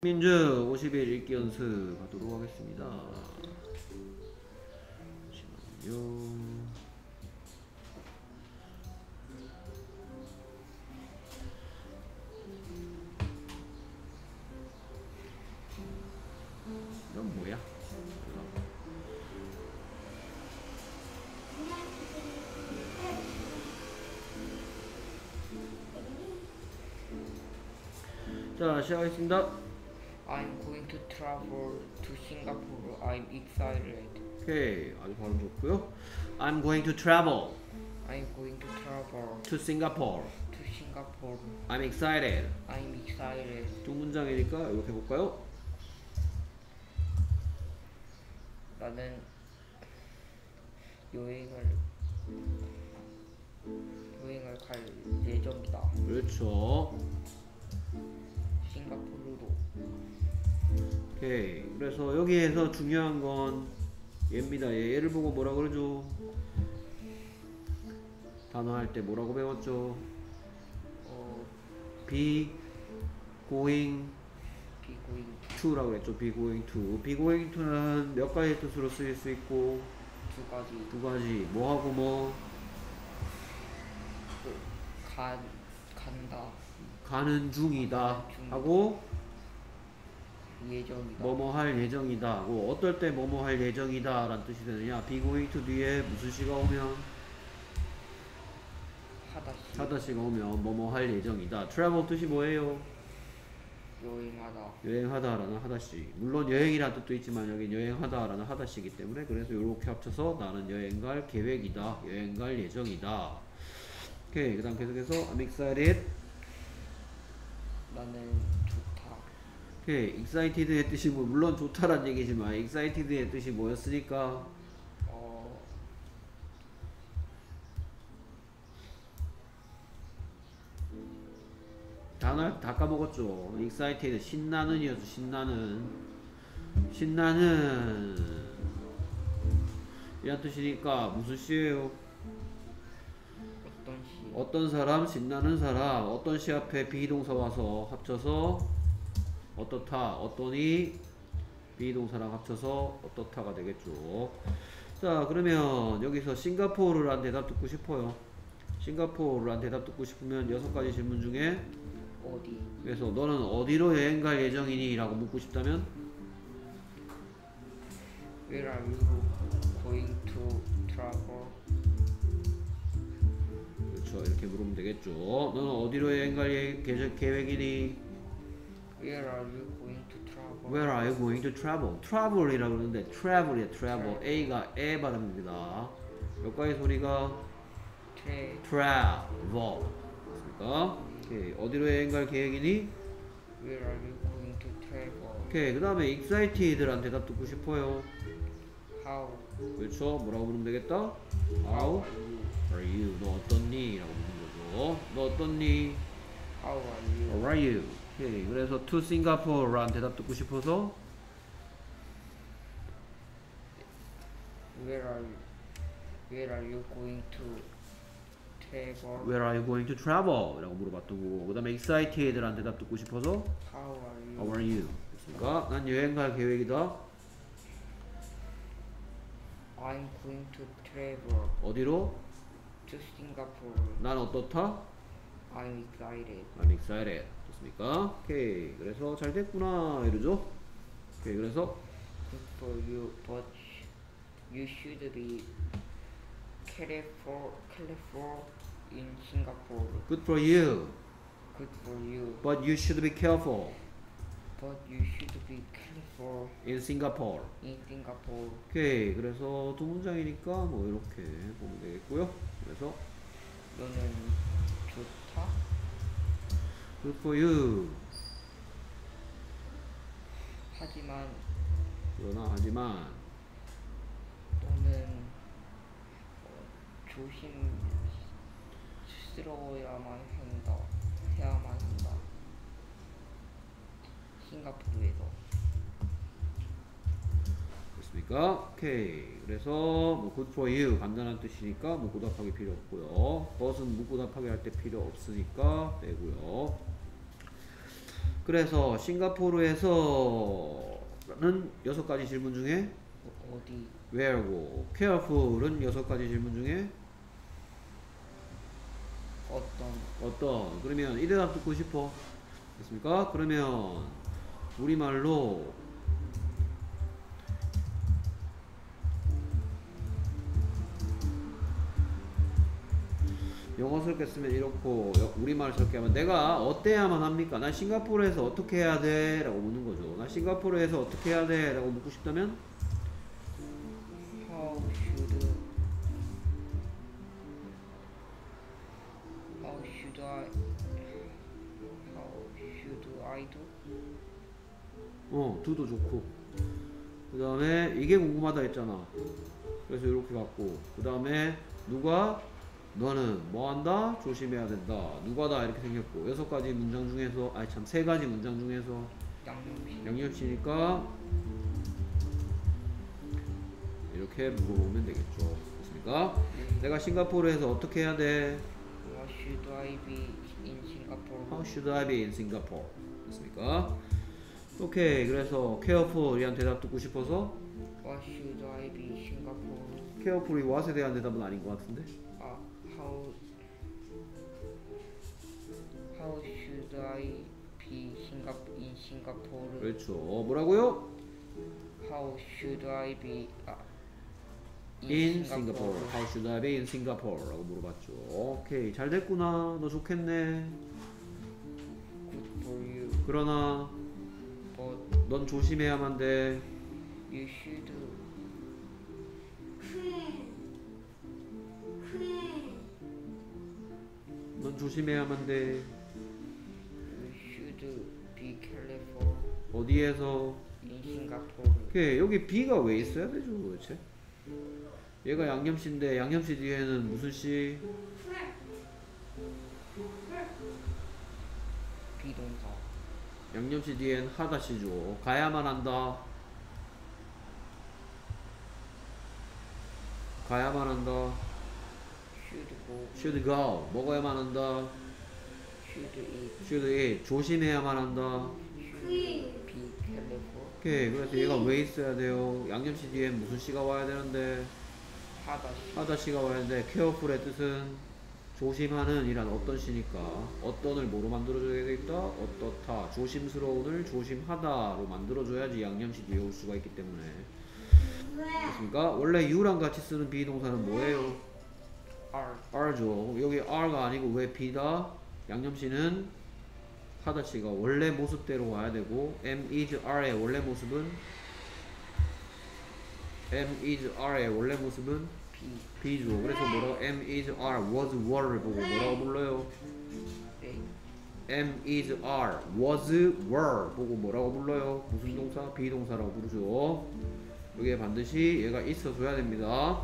민주 50일 읽기 연습 하도록 하겠습니다. 잠시만요. 이건 뭐야? 자, 시작하겠습니다. I'm going to travel to Singapore. I'm excited. 오케이, 아주 발음 좋고요. I'm going to travel I'm going to travel to Singapore. to Singapore. I'm excited. I'm excited. 두 문장이니까 이렇게 해볼까요? 나는 여행을 여행을 갈 예정이다. 그렇죠. 싱가포르로. 오케이. 그래서 여기에서 중요한 건 얘입니다. 얘. 얘를 보고 뭐라 그러죠? 단어 할 때 뭐라고 배웠죠? 어, be going to라고 그랬죠. be going to. be going to는 몇 가지 뜻으로 쓰일 수 있고 두 가지. 두 가지. 뭐하고 뭐 간 간다. 가는 중이다 하고 예정이다. 뭐뭐 할 예정이다. 하고 어떨 때 뭐뭐 할 예정이다 라는 뜻이 되느냐? Be going to 뒤에 무슨 시가 오면? 하다시. 하다시가 오면 뭐뭐 할 예정이다. Travel 뜻이 뭐예요? 여행하다. 여행하다라는 하다시. 물론 여행이라는 뜻도 있지만 여기 여행하다라는 하다시기 때문에 그래서 이렇게 합쳐서 나는 여행 갈 계획이다. 여행 갈 예정이다. 오케이. 그 다음 계속해서 I'm excited. 나는. 오케이 excited의 뜻이 뭐 물론 좋다란 얘기지만 excited의 뜻이 뭐였으니까. 어, 단어 다 까먹었죠. excited 신나는 이어서 신나는. 신나는. 이란 뜻이니까 무슨 시예요? 어떤 시 어떤 사람? 신나는 사람. 어떤 시 앞에 비동사 와서 합쳐서 어떻다 어떠니 비동사랑 합쳐서 어떻다가 되겠죠. 자 그러면 여기서 싱가포르란 대답 듣고 싶어요. 싱가포르란 대답 듣고 싶으면 여섯 가지 질문 중에 어디? 그래서 너는 어디로 여행 갈 예정이니? 라고 묻고 싶다면 Where are you going to travel? 그렇죠 이렇게 물으면 되겠죠 너는 어디로 여행 갈 예- 계획- 계획이니? Where are you going to travel? Where are you going to travel? travel이라고 그러는데 travel이야 travel A가 에 발음입니다 몇 가지 소리가 Tra- travel 됐습니까? 오케이 어디로 여행 갈 계획이니? Where are you going to travel? 오케이 그 다음에 excited란 대답 듣고 싶어요 How 그렇죠 뭐라고 물으면 되겠다? How are you? 너 어떻니? 라고 묻는 거죠 너 어떻니? How are you? How are you? 오케이, 그래서 to Singapore라는 대답 듣고 싶어서 Where are you? Where are you going to travel? Where are you going to travel? 라고 물어봤던 거고 그 다음에 excited라는 대답 듣고 싶어서 How are you? How are you? 됐습니까? 난 여행 갈 계획이다 I'm going to travel 어디로? to Singapore. 난 어떻다? I'm excited. I'm excited 됐습니까? 오케이 그래서 잘 됐구나 이러죠? 오케이 그래서 Good for you, but you should be careful, careful in Singapore. good for you Good for you, but you should be careful but you should be careful in Singapore in Singapore. 오케이 그래서 두 문장이니까 뭐 이렇게 보면 되겠고요 그래서 너는 you 하지만 그러나 하지만 너는 어, 조심스러워야만 한다. 해야만 한다. 싱가포르에서 됐습니까? 오케이. 그래서 뭐 good for you 간단한 뜻이니까 뭐 보답하기 필요 없고요. but은 무보답하게 할때 필요 없으니까 빼고요. 그래서 싱가포르에서는 여섯 가지 질문 중에 어, 어디 where고 careful은 여섯 가지 질문 중에 어떤 어떤 그러면 이 대답 듣고 싶어 됐습니까? 그러면 우리말로 영어 설계 쓰면 이렇고 여- 우리말 설계하면 내가 어때야만 합니까? 난 싱가포르에서 어떻게 해야 돼? 라고 묻는 거죠 나 싱가포르에서 어떻게 해야 돼? 라고 묻고 싶다면 how should how should I how should I do 어, 두도 좋고. 그 다음에 이게 궁금하다 했잖아. 그래서 이렇게 갖고. 그 다음에 누가 너는 뭐 한다? 조심해야 된다. 누가다 이렇게 생겼고. 여섯 가지 문장 중에서 아니 참 세 가지 문장 중에서 양념시니까 이렇게 물어보면 되겠죠. 됐습니까? 내가 싱가포르에서 어떻게 해야 돼? what should I be in Singapore How should I be in Singapore? 됐습니까? 오케이. 그래서 careful 이한 대답 듣고 싶어서 what should I be Singapore careful이 what에 대한 대답은 아닌 것 같은데. 아 how how should I be Singapore in Singapore 그렇죠. 뭐라고요? how should I be 아, In Singapore. How should I be in Singapore? 라고 물어봤죠. 오케이. 잘 됐구나. 너 좋겠네. good for you 그러나 but 넌 조심해야만 돼. you should 조심해야만 돼. you should be careful 어디에서? in Singapore 오케이. 여기 B가 왜 있어야 되죠, 도대체? 얘가 양념씨인데 양념씨 뒤에는 무슨 씨? 비동사 양념씨 뒤엔 하다씨죠. 가야만 한다. 가야만 한다. Should go. 먹어야만 한다. should eat. 조심해야만 한다. should be careful 오케이. 그래서 얘가 왜 있어야 돼요? 양념씨 뒤엔 무슨 씨가 와야 되는데 하다 하다 씨가 와야 되는데 careful의 뜻은 조심하는 이란 어떤 씨니까 어떤을 뭐로 만들어줘야 되겠다? 어떻다. 조심스러운을 조심하다로 만들어줘야지 양념씨 뒤에 올 수가 있기 때문에 됐습니까? 원래 you랑 같이 쓰는 비동사는 뭐예요? Are R죠. 여기 R가 아니고 왜 B다? 양념씨는 하다씨가 원래 모습대로 와야 되고 M is R의 원래 모습은 M is R의 원래 모습은 be B죠. 그래서 뭐라고 M is R was were를 보고 뭐라고 불러요? M is R was were 보고 뭐라고 불러요? 무슨 동사? 비동사라고 부르죠. 여기에 반드시 얘가 있어줘야 됩니다.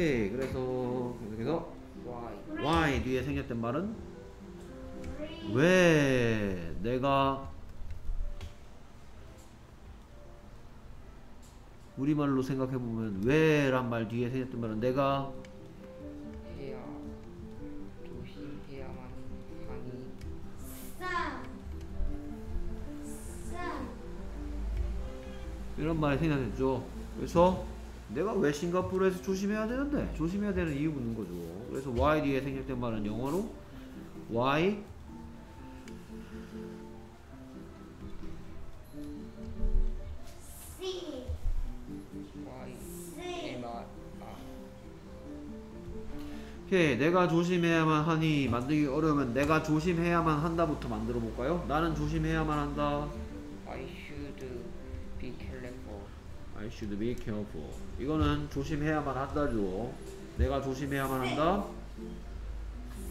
오케이. 그래서 그래서 why why 뒤에 생겼던 말은 왜 내가 우리말로 생각해 보면 왜란 말 뒤에 생겼던 말은 내가 해야 조심해야만 하니 이런 말이 생략했죠. 그래서 내가 왜 싱가포르에서 조심해야 되는데 조심해야 되는 이유 묻는 거죠. 그래서 why 뒤에 생략된 말은 영어로 why 오케이 내가 조심해야만 하니 만들기 어려우면 내가 조심해야만 한다부터 만들어 볼까요? 나는 조심해야만 한다. I I should be careful. 이거는 조심해야만 한다죠. 내가 조심해야만 한다.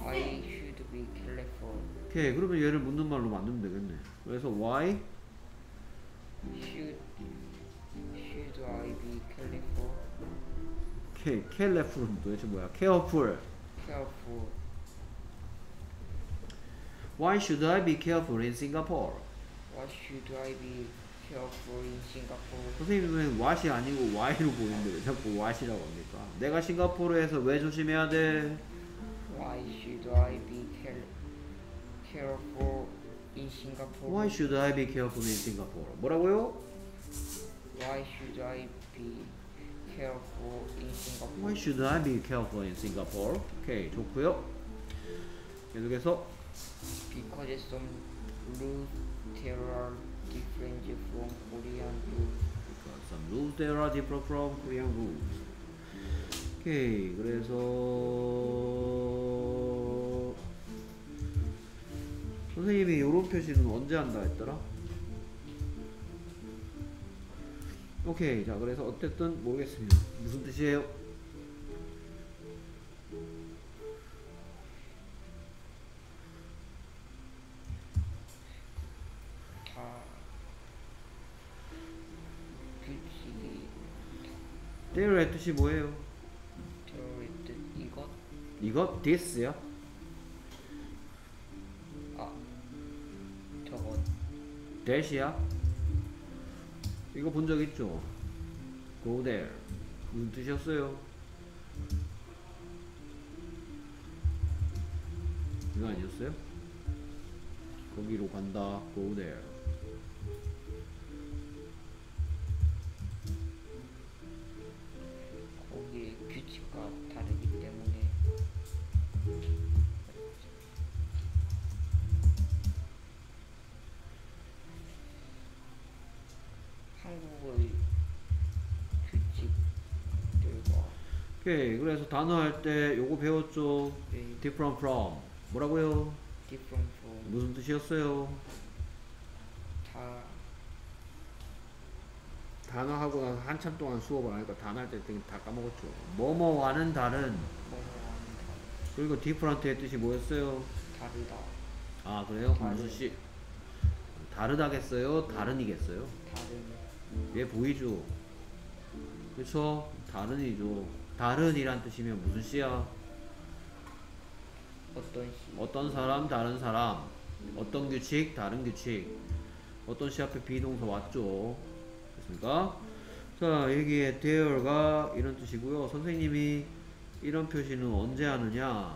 I should be careful 오케이 그러면 얘를 묻는 말로 만들면 되겠네. 그래서 why should should I be careful 오케이 careful은 도대체 뭐야? careful. careful Why should I be careful in Singapore? what should I be in Singapore 선생님은 what이 아니고 why로 보이는데 왜 자꾸 what이라고 합니까? 내가 싱가포르에서 왜 조심해야 돼? why should I be care, careful in Singapore. Why should I be careful in Singapore? 뭐라고요? Why should I be careful in Singapore? Why should I be careful in Singapore? 오케이 좋고요. 계속해서 Because some rules there are different from Korean rules. because some rules there are different from Korean rules. 오케이 그래서 선생님이 이런 표시는 언제 한다 했더라? 오케이 자 그래서 어쨌든 모르겠습니다. 무슨 뜻이에요? There의 뜻이 뭐예요? 들어있듯 이것 이것 this야? 아 저것 that이야? 이거 본 적 있죠? Go there 무슨 뜻이었어요? 이거 아니었어요? 거기로 간다 Go there 오케이 그래서 단어 할 때 요거 배웠죠? 네, different from 뭐라고요? different from 무슨 뜻이었어요? 다 단어 하고 나서 한참 동안 수업을 하니까 단어 할 때 다 까먹었죠 뭐뭐와는 다른 그리고 different의 뜻이 뭐였어요? 다르다 아 그래요? 무슨 씨 다르다겠어요? 다른이겠어요? 다른 얘 보이죠? 그쵸? 다른이죠 다른이란 뜻이면 무슨 씨야? 어떤 시 어떤 사람 다른 사람. 어떤 규칙 다른 규칙. 어떤 시 앞에 비동사 왔죠? 됐습니까? 자 여기에 there가 이런 뜻이고요. 선생님이 이런 표시는 언제 하느냐?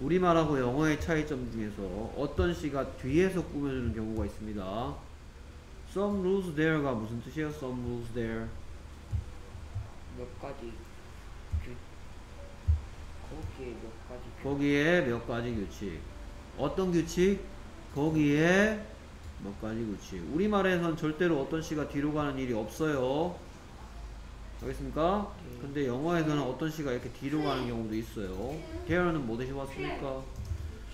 우리말하고 영어의 차이점 중에서 어떤 시가 뒤에서 꾸며주는 경우가 있습니다. Some rules there가 무슨 뜻이에요? Some rules there. 몇 가지? 규 거기에 몇 가지 규 규칙. 어떤 규칙? 거기에 몇 가지 규칙. 우리말에선 절대로 어떤 시가 뒤로 가는 일이 없어요. 알겠습니까? 네. 근데 영어에서는 어떤 시가 이렇게 뒤로 가는 경우도 있어요. 대열은 뭐 되셔봤습니까?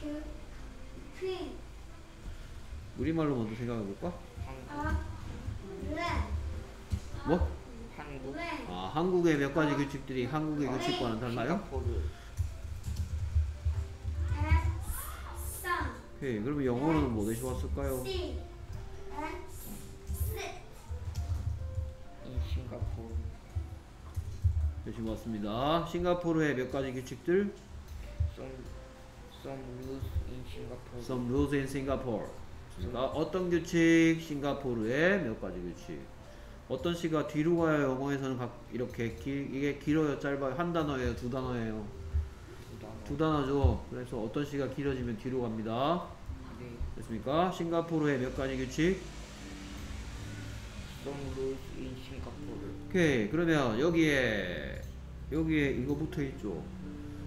그, 퀸, 우리말로 먼저 생각해 볼까? 한국 어, 왜, 뭐? 한국 왜, 아, 한국의 몇 가지 규칙들이 한국의 규칙과는 달라요? 오케이. 그러면 영어로는 뭐 S, 인 싱가포르 되셔봤습니다. 싱가포르의 몇 가지 규칙들? some some rules in Singapore Some rules in Singapore. 그러니까 어떤 규칙? 싱가포르의 몇 가지 규칙. 어떤 시가 뒤로 가요? 영어에서는 각 이렇게 길 이게 길어요, 짧아요? 한 단어예요, 두 단어예요? 단어. 두 단어죠. 그래서 어떤 시가 길어지면 뒤로 갑니다. 네 됐습니까? 싱가포르의 몇 가지 규칙? some rules in Singapore 오케이. 그러면 여기에 여기에 이거 붙어 있죠.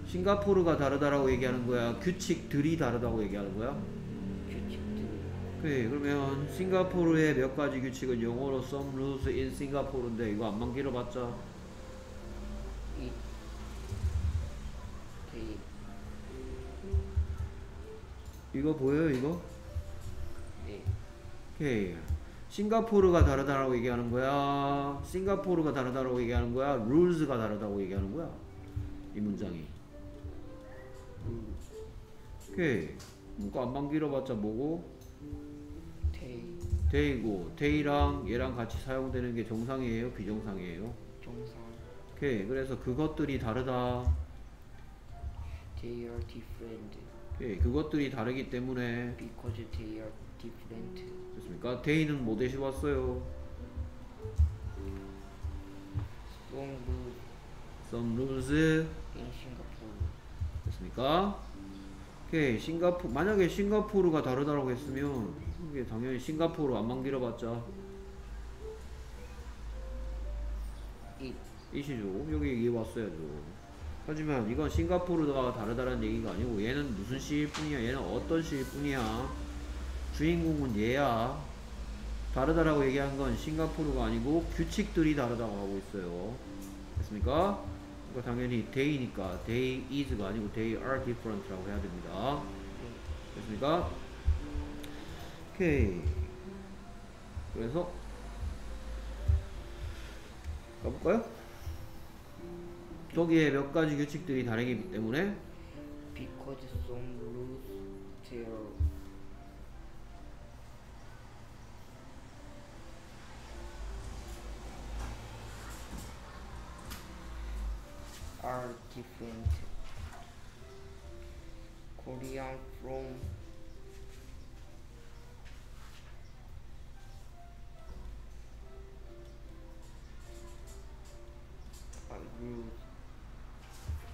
싱가포르가 다르다라고 얘기하는 거야. 규칙들이 다르다고 얘기하는 거야. 규칙들 오케이. 그러면 싱가포르의 몇 가지 규칙은 영어로 some rules in Singapore인데 이거 안만 길어봤자 이거 보여요 이거? 네 오케이. 싱가포르가 다르다라고 얘기하는 거야. 싱가포르가 다르다라고 얘기하는 거야. rules가 다르다고 얘기하는 거야. 이 문장이. 오케이. 뭔가 암만 길어봤자 뭐고? 대, they고 they랑 are랑 같이 사용되는 게 정상이에요, 비정상이에요. 정상 오케이. 그래서 그것들이 다르다. they are different 오케이. 그것들이 다르기 때문에 because they are different 됐습니까? they는 뭐 대신 왔어요? some rules. Some rules. in Singapore. 됐습니까? 오케이 싱가포 만약에 싱가포르가 다르다고 했으면 이게 당연히 싱가포르 안만 길어봤자 it 이시죠. 여기 얘기해 왔어야죠. 하지만 이건 싱가포르가 다르다는 얘기가 아니고 얘는 무슨 시일 뿐이야? 얘는 어떤 시일 뿐이야 주인공은 얘야 다르다라고 얘기한 건 싱가포르가 아니고 규칙들이 다르다고 하고 있어요 됐습니까? 그러니까 당연히 they니까 they is가 아니고 they are different라고 해야 됩니다 됐습니까? 오케이 그래서 가볼까요? 저기에 몇 가지 규칙들이 다르기 때문에 because some rules there are different Korean from uh, rules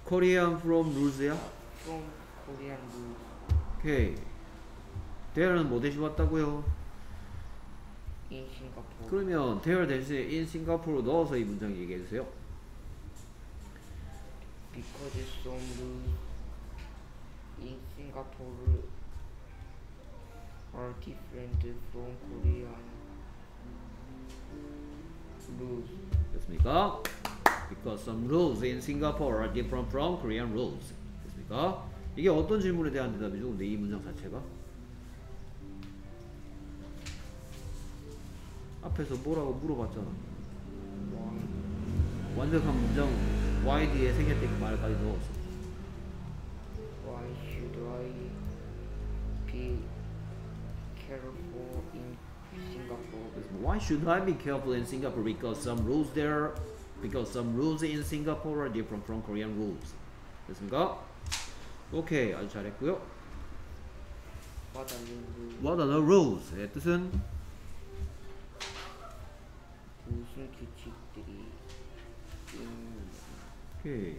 Korean from rules야? from Korean rules 오케이 there는 뭐 대신 왔다고요? in Singapore. 그러면 there 대신에 in Singapore로 넣어서 이 문장 얘기해 주세요 because some rules in Singapore are different from Korean rules. 됐습니까? Because some rules in Singapore are different from Korean rules 됐습니까? 이게 어떤 질문에 대한 대답이죠? 근데 이 문장 자체가 앞에서 뭐라고 물어봤잖아? 완벽한 문장 Y 뒤에 생략된 그 말까지 넣었어 Why should I be careful in Singapore? 그래서 Why should I be careful in Singapore? Because some rules there, because some rules in Singapore are different from Korean rules. 됐습니까? 오케이, 아주 잘했고요. What are the rules? What are the rules? 의 뜻은 무슨 규칙들이 있, 오케이?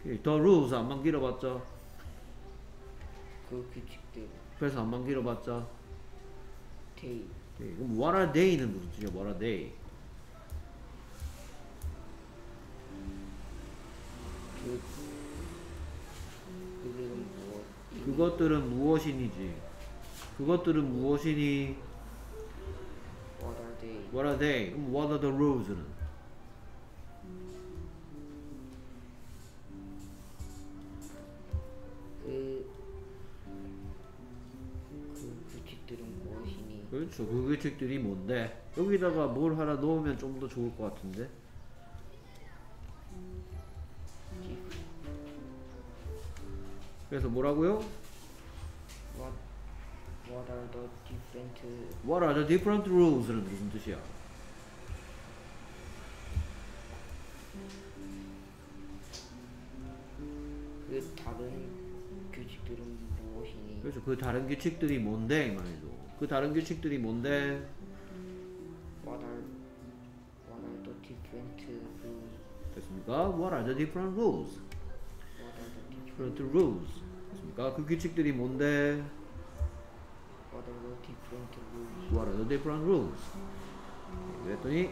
오케이. The rules 안만 길어봤자, 그 규칙들. 그래서 안만 길어봤자. they 오케이. 그럼 What are they는 무슨 뜻이야? What are they? 그 그들은 뭐 이- 그것들은 무엇이니지? 그것들은 무엇이니? what are they? What are they? 그럼 What are the rules는? 그렇죠. 그 규칙들이 뭔데? 여기다가 뭘 하나 넣으면 좀 더 좋을 것 같은데. 그래서 뭐라고요? What What are the different What are the different rules는 무슨 뜻이야? 그 다른 규칙들은 무엇이니? 그렇죠. 그 다른 규칙들이 뭔데 이 말이죠. 그 다른 규칙들이 뭔데? What are What are the different rules? 됐습니까? What are the different rules? What are the different rules. 됐습니까? 그 규칙들이 뭔데? What are the different rules? What are the different rules? 그랬더니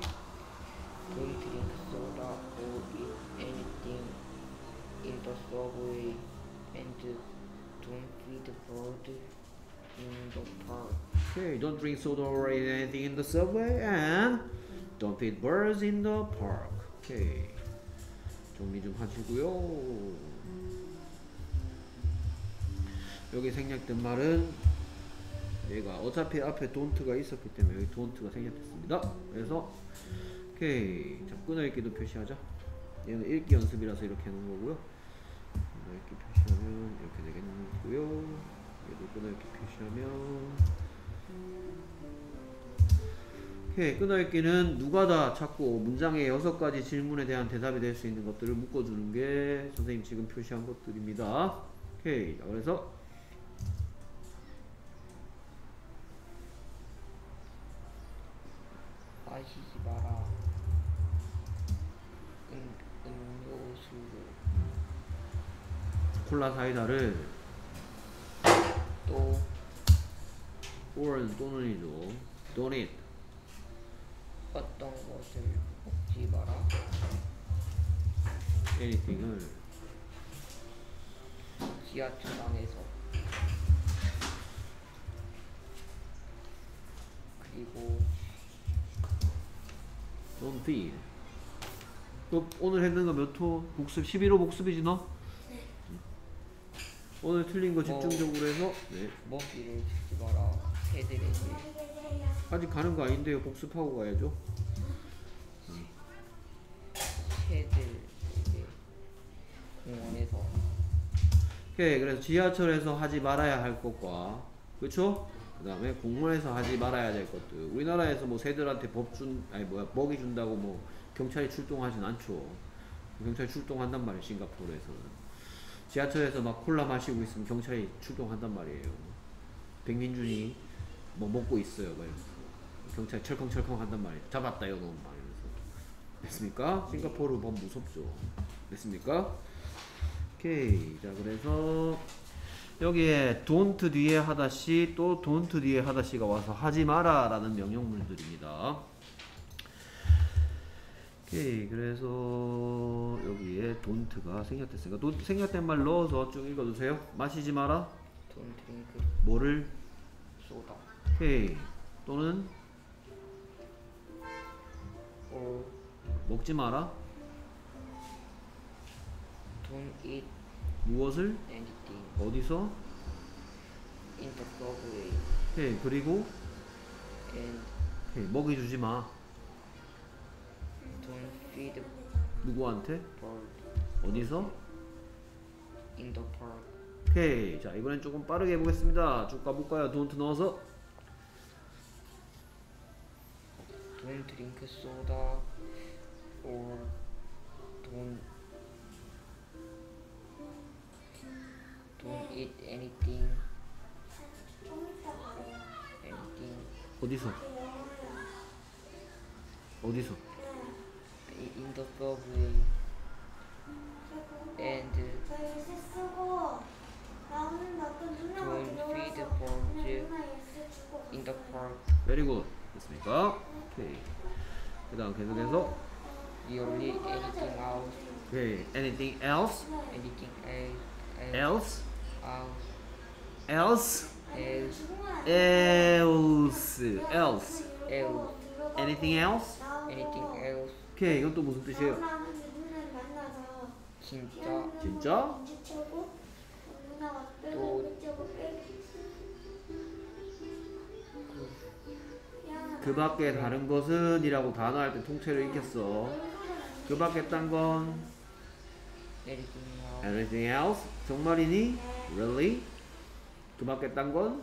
Don't drink soda or eat anything in the subway, and don't feed bird Okay, don't drink soda or anything in the subway and don't feed birds in the park. Okay. 정리 좀 하시고요. 여기 생략된 말은 얘가 어차피 앞에 don't가 있었기 때문에 여기 don't가 생략됐습니다. 그래서 오케이. 자, 끊어 읽기도 표시하자. 얘는 읽기 연습이라서 이렇게 해놓은 거고요. 끊어 읽기 표시하면 이렇게 되겠고요. 얘도 끊어 읽기 표시하면 오케이 끊어 읽기는 누가 다 찾고 문장의 여섯 가지 질문에 대한 대답이 될 수 있는 것들을 묶어주는 게 선생님 지금 표시한 것들입니다. 오케이 자, 그래서 마시지 마라. 음, 음료수를 콜라 사이다를 또 or은 또는이죠. donate 어떤 것을 먹지 마라. anything을 지하철장에서 그리고 don't feed. 또 오늘 했는 거 몇 호? 복습 11호 복습이지 너? 오늘 틀린 거 집중적으로 해서 네. 먹이를 주지 마라. 새들에게 아직 가는 거 아닌데요. 복습하고 가야죠. 새들에게 공원에서 오케이. 그래서 지하철에서 하지 말아야 할 것과 그렇죠? 그다음에 공무원에서 하지 말아야 될 것들. 우리나라에서 뭐 새들한테 법준 아니 뭐야 먹이 준다고 뭐 경찰이 출동하진 않죠. 경찰이 출동한단 말이에요. 싱가포르에서는. 지하철에서 막 콜라 마시고 있으면 경찰이 출동한단 말이에요. 백민준이 뭐 먹고 있어요. 막 이러면서. 경찰이 철컹철컹 한단 말이에요. 잡았다 이거 막 이러면서. 됐습니까? 싱가포르 법 무섭죠. 됐습니까? 오케이. 자, 그래서 여기에 don't 뒤에 하다시 또 don't 뒤에 하다시가 와서 하지 마라 라는 명령문들입니다. 오케이. 그래서 여기에 don't가 생략됐으니까 don't- 생략된 말 넣어서 쭉 읽어주세요. 마시지 마라. Don't drink 뭐를? soda 오케이. 또는 or 먹지 마라. don't eat 무엇을? anything 어디서? in the subway 오케이. 그리고 and 오케이. 먹이 주지 마. Feed 누구한테? bird 어디서? in the park. 오케이. 자, 이번엔 조금 빠르게 해보겠습니다. 쭉 가볼까요? don't 넣어서. Don't drink soda or don't don't eat anything anything 어디서? 어디서? i- in the subway and 요새 쓰고 나오는 어떤 누나가 Don't 들어와서 feed the birds 누나 예스 주고 in the park Very good. 됐습니까? 오케이. 그 다음 계속해서. really anything else 오케이. Anything else? anything else Else? else Else? else Else. Else. else Anything else? anything else 오케이. 이건 또 무슨 뜻이에요? 만나서 진짜 진짜? 또- 빼고 그 밖에 다른 것은 이라고 단어 할 때 통째로 읽겠어. 그 밖에 딴건 anything else? 정말이니? Really? 그 밖에 딴 건?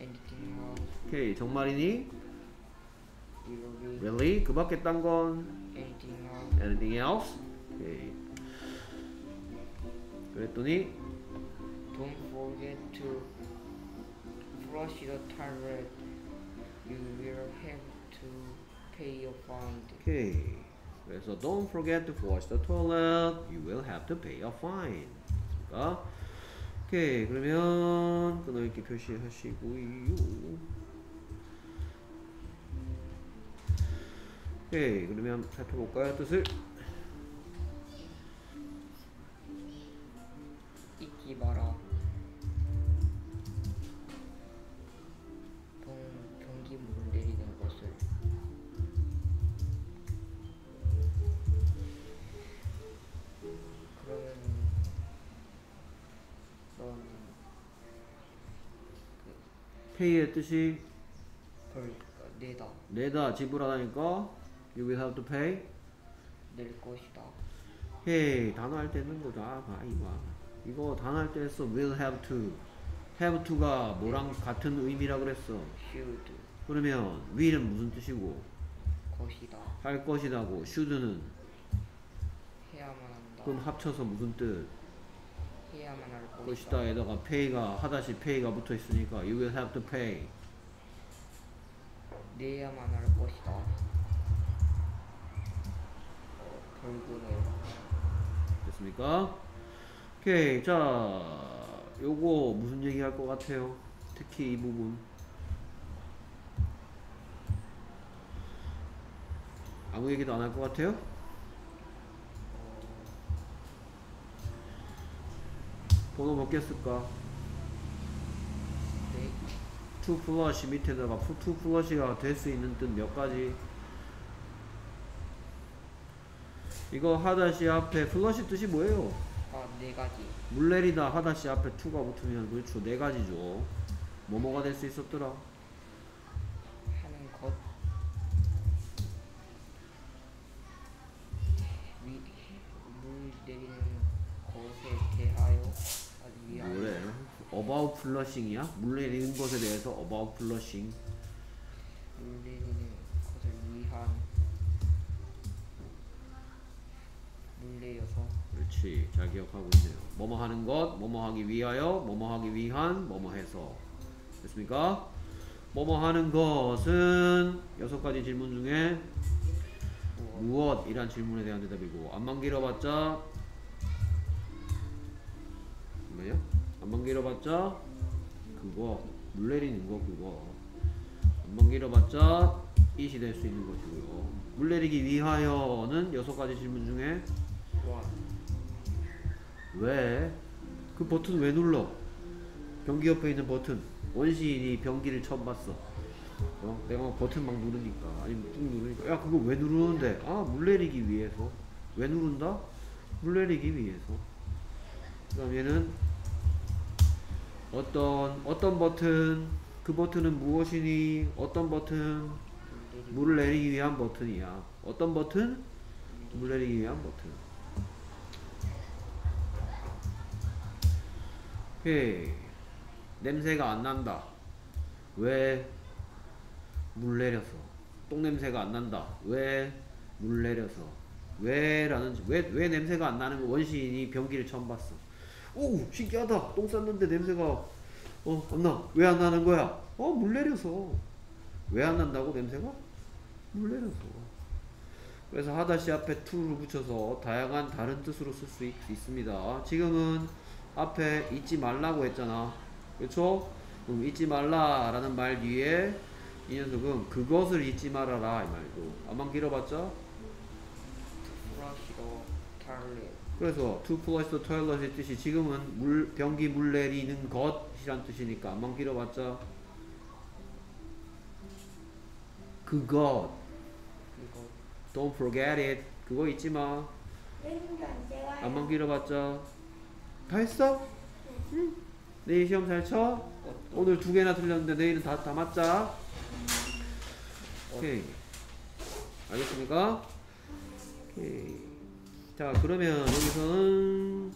anything else 오케이. 정말이니? really Really? 그 밖에 딴 건? anything else Anything else? 오케이. 그랬더니 Don't forget to flush the toilet. You will have to pay a fine. 오케이. 그래서 don't forget to flush the toilet. You will have to pay a fine. 됐습니까? 오케이. 그러면 끊어읽기 표시하시고요. 오케이. 그러면 살펴볼까요? 뜻을? 잊지 마라. 병, 변기물을 내리는 것을. 그러면 넌 pay의 뜻이 벌 내다 내다 지불하다니까 you will have to pay. 낼 것이다. 헤이 단어 할 때 있는 거죠. 아, 봐, 이거. 봐. 이거 단어 할 때 했어. will have to. have to가 뭐랑 같은 의미라 그랬어. should 그러면 will은 무슨 뜻이고 것이다. 할 것이다고 should는 해야만 한다. 그럼 합쳐서 무슨 뜻? 해야만 할 것이다. 것이다에다가 pay가 하다시 pay가 붙어 있으니까 you will have to pay. 내야만 할 것이다. 벌금을 됐습니까? 오케이 자 요거 무슨 얘기 할 것 같아요? 특히 이 부분. 아무 얘기도 안 할 것 같아요? 번호 쓸까? 네. to flush 밑에다가 to flush가 될 수 있는 뜻 몇 가지 이거 하다시 앞에 flush 뜻이 뭐예요? 아, 네 가지. 물 내리다 하다시 앞에 to가 붙으면 그렇죠 네 가지죠 뭐뭐가 될 수 있었더라 하는 것. 위, 물 내리는 것에 대하여. 뭐래 about flushing이야? 물 내리는 것에 대해서 about flushing 물 내리는 것을 위한 물 내려서. 그렇지. 잘 기억하고 있네요. 뭐뭐 하는 것 뭐뭐 하기 위하여 뭐뭐 하기 위한 뭐뭐 해서. 됐습니까? 뭐뭐 하는 것은 여섯 가지 질문 중에 무엇? 무엇이란 질문에 대한 대답이고 안만 길어봤자 뭐냐? 안만 길어봤자 그거 물 내리는 거 그거. 안만 길어봤자 이시 될 수 있는 것이고요. 물 내리기 위하여는 여섯 가지 질문 중에 원 왜? 그 버튼 왜 눌러? 변기 옆에 있는 버튼. 원시인이 변기를 처음 봤어. 어? 내가 막 버튼 막 누르니까. 아니면 뚝 누르니까. 야, 그거 왜 누르는데? 아, 물 내리기 위해서. 왜 누른다? 물 내리기 위해서. 그 다음 얘는 어떤, 어떤 버튼. 그 버튼은 무엇이니? 어떤 버튼? 물을 내리기 위한 버튼이야. 어떤 버튼? 물 내리기 위한 버튼. 오케이. 냄새가 안 난다. 왜? 물 내려서. 똥 냄새가 안 난다. 왜? 물 내려서. 왜 라는 왜, 왜 냄새가 안 나는 거 원시인이 변기를 처음 봤어. 오 신기하다. 똥 쌌는데 냄새가 어 안 나. 왜 안 나는 거야? 어 물 내려서. 왜 안 난다고 냄새가? 물 내려서. 그래서 하다시 앞에 to를 붙여서 다양한 다른 뜻으로 쓸 수 있습니다. 지금은 앞에 잊지 말라고 했잖아. 그렇죠? 그럼 잊지 말라라는 말 뒤에 이 녀석은 그것을 잊지 말아라 이 말고. 안만 길어봤자 그래서 to flush the toilet의 뜻이 지금은 물 변기 물 내리는 것이란 뜻이니까 안만 길어봤자 그것. don't forget it. 그거 잊지 마. 내린다 제가 안만 길어봤자 다 했어? 응. 내일 시험 잘 쳐? 오늘 두 개나 틀렸는데 내일은 다, 다 맞자. 오케이. 알겠습니까? 오케이. 자, 그러면 여기서는,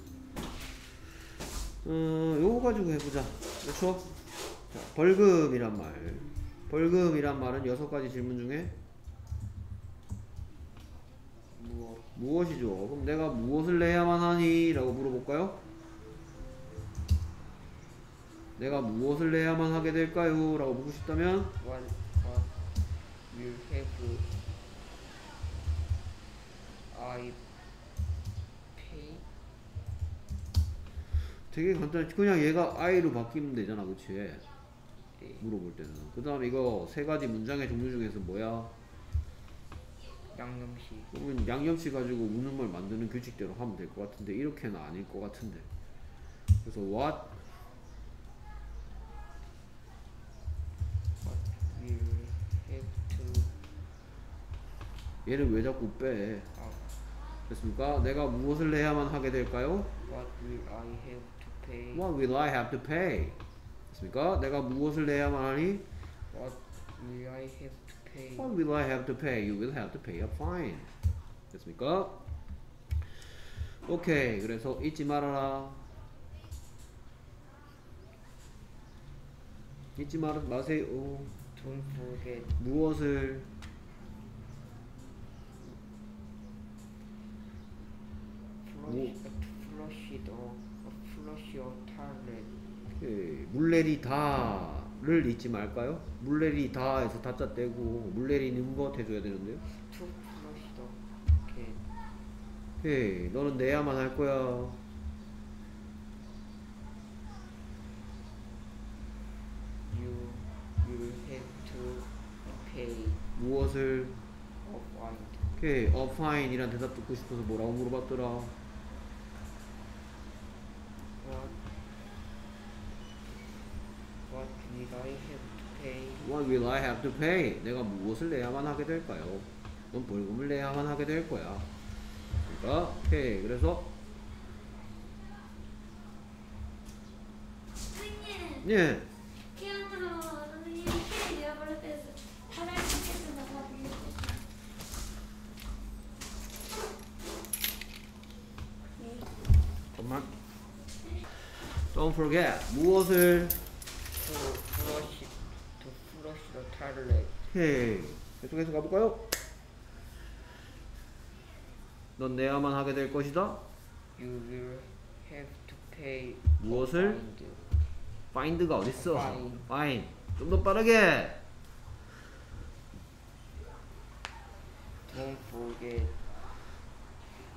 어, 요거 가지고 해보자. 그렇죠? 자, 벌금이란 말. 벌금이란 말은 여섯 가지 질문 중에 무엇 무엇이죠? 그럼 내가 무엇을 내야만 하니? 라고 물어볼까요? 내가 무엇을 내야만 하게 될까요? 라고 묻고 싶다면 what what will have I pay 되게 간단해. 그냥 얘가 I로 바뀌면 되잖아. 그치? 네. 물어볼 때는. 그 다음 이거 세 가지 문장의 종류 중에서 뭐야? 양념식 그러면 양념치 가지고 우는 말 만드는 규칙대로 하면 될 것 같은데 이렇게는 아닐 것 같은데. 그래서 what 얘를 왜 자꾸 빼? 아, 됐습니까? 내가 무엇을 내야만 하게 될까요? what will I have to pay What will I have to pay? 됐습니까? 내가 무엇을 내야만 하니? what will I have to pay What will I have to pay? You will have to pay a fine. 됐습니까? 오케이. 그래서 잊지 말아라. 잊지 말, 마세요. don't forget 무엇을 플러시도 플러시오 탈렛. 예, 물레리다를 잊지 말까요? 물레리다에서 다짜 떼고 물레리는 것 해줘야 되는데요. 투 플러시도 겟. 예, 너는 내야만 할 거야. You you have to pay. 무엇을? 오케이, 예, 어파인이란 대답 듣고 싶어서 뭐라고 물어봤더라. What will I have to pay? 내가 무엇을 내야만 하게 될까요? 넌 벌금을 내야만 하게 될 거야. 그러니까 오케이 그래서 선생님 예. 피아노 선생님 키 잃어버릴 때 하나를 찾겠어 빌려줬어 잠깐만 Don't forget. 무엇을 to flush to toilet 오케이 계속해서 가볼까요? 넌 내야만 하게 될 것이다 you will have to pay 무엇을? find find가 어딨어 Find. find 좀 더 빠르게 Don't forget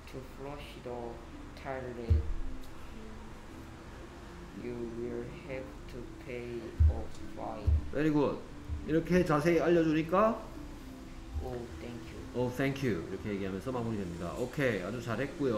to flush the toilet. You will have to pay a fine. very good 이렇게 자세히 알려주니까 Oh, thank you. oh thank you. 이렇게 얘기하면서 마무리됩니다. 오케이 아주 잘했고요